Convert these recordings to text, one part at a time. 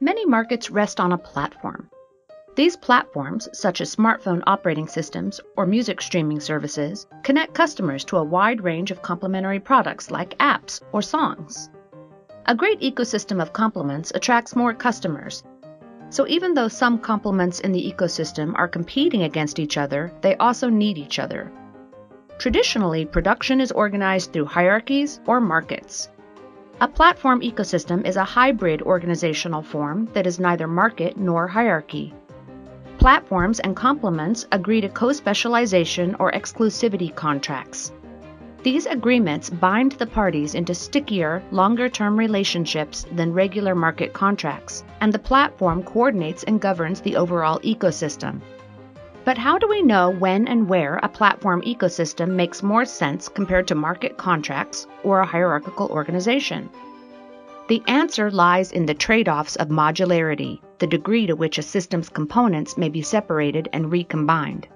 Many markets rest on a platform. These platforms, such as smartphone operating systems or music streaming services, connect customers to a wide range of complementary products like apps or songs. A great ecosystem of complements attracts more customers. So even though some complements in the ecosystem are competing against each other, they also need each other. Traditionally, production is organized through hierarchies or markets. A platform ecosystem is a hybrid organizational form that is neither market nor hierarchy. Platforms and complements agree to co specialization or exclusivity contracts. These agreements bind the parties into stickier, longer term relationships than regular market contracts, and the platform coordinates and governs the overall ecosystem. But how do we know when and where a platform ecosystem makes more sense compared to market contracts or a hierarchical organization? The answer lies in the trade offs of modularity, the degree to which a system's components may be separated and recombined.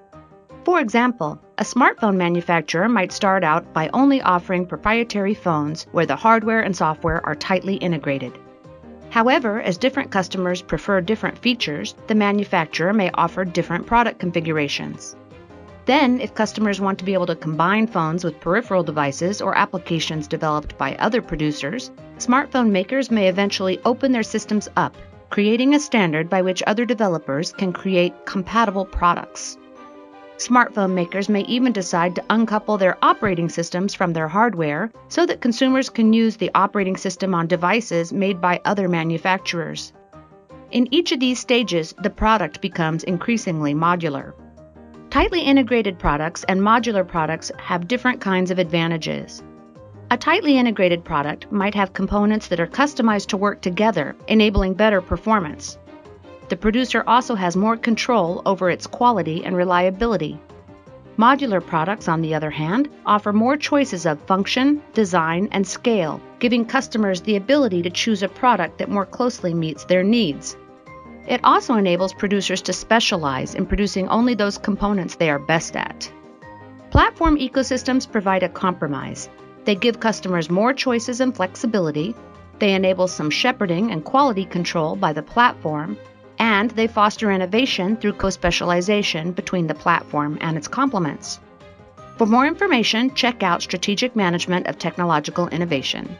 For example, a smartphone manufacturer might start out by only offering proprietary phones where the hardware and software are tightly integrated. However, as different customers prefer different features, the manufacturer may offer different product configurations. Then, if customers want to be able to combine phones with peripheral devices or applications developed by other producers, smartphone makers may eventually open their systems up, creating a standard by which other developers can create compatible products. Smartphone makers may even decide to uncouple their operating systems from their hardware so that consumers can use the operating system on devices made by other manufacturers. In each of these stages, the product becomes increasingly modular. Tightly integrated products and modular products have different kinds of advantages. A tightly integrated product might have components that are customized to work together, enabling better performance. The producer also has more control over its quality and reliability. Modular products, on the other hand, offer more choices of function, design, and scale, giving customers the ability to choose a product that more closely meets their needs. It also enables producers to specialize in producing only those components they are best at. Platform ecosystems provide a compromise. They give customers more choices and flexibility, they enable some shepherding and quality control by the platform, and they foster innovation through co specialization between the platform and its complements. For more information, check out Strategic Management of Technological Innovation.